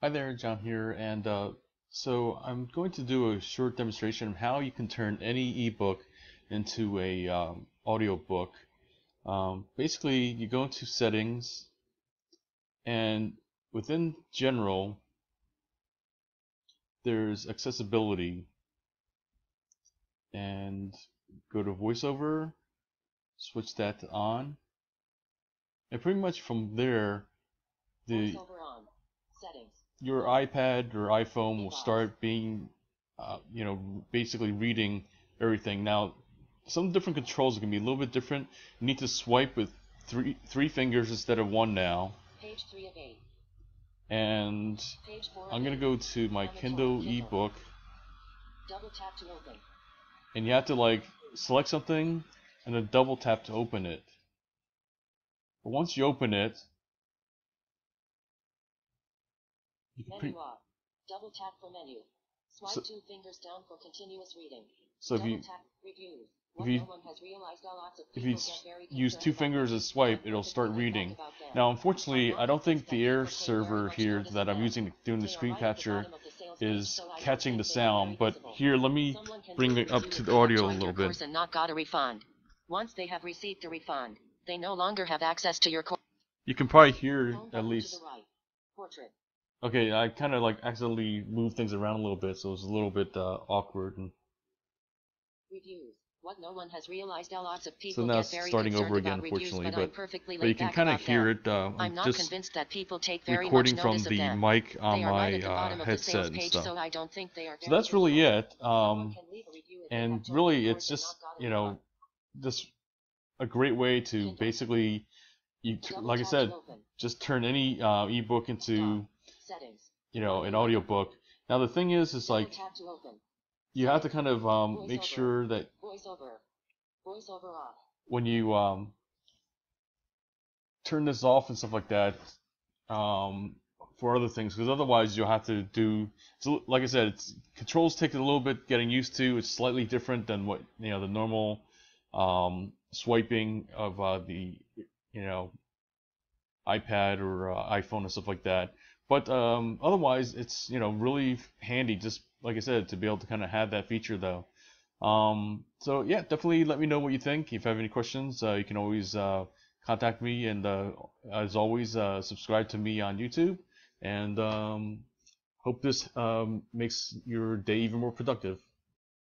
Hi there, John here, and uh, so I'm going to do a short demonstration of how you can turn any ebook into a um, audio book. Um, basically, you go into settings, and within general, there's accessibility, and go to voiceover, switch that to on, and pretty much from there, the Voiceover. Your iPad or iPhone will start being, uh, you know, basically reading everything. Now, some different controls are going to be a little bit different. You need to swipe with three three fingers instead of one now. Page 3 of 8. And Page 4 I'm gonna go to my Kindle ebook, Double tap to open. and you have to like select something and then double tap to open it. But once you open it, Menu off. Double tap for menu. Swipe So- two fingers down for continuous reading. so if Double you tap reviews. if you- one has realized are lots of if you get s- very use two fingers as swipe, it'll start when they talk reading. Now, unfortunately, I don't think the AirServer here that I'm using doing the screen right at the capture bottom of the sales page, is so I don't catching the sound. But here, let me bring it up to the audio a little bit. not got a refund. Once they have received a refund, they no longer have access to your. You can probably hear at least. Portrait. Okay, I kind of like accidentally moved things around a little bit, so it was a little bit uh, awkward. And Reviews. What no one has realized lots of people now get it's very starting over again, unfortunately, but, I'm but- you can kind of hear it. Uh, I'm not just convinced that people take very recording much from notice of the them. mic on they are right my uh, bottom of the headset and page, stuff. so I don't think they are So that's really it. Um, can leave a review if they have and really, it's just not you know, just a great way to basically, you t- like I said, just turn any uh, ebook into. You know an audiobook. Now the thing is, is like tap to open. you have to kind of um, make sure that Voiceover. Voiceover off. when you um, turn this off and stuff like that um, for other things, because otherwise you'll have to do. So like I said, it's controls take a little bit getting used to. It's slightly different than what you know the normal um, swiping of uh, the you know iPad or uh, iPhone and stuff like that. But um, otherwise, it's you know really handy. Just like I said, to be able to kind of have that feature though. Um, so yeah, definitely let me know what you think. If you have any questions, uh, you can always uh, contact me. And uh, as always, uh, subscribe to me on YouTube. And um, hope this um, makes your day even more productive.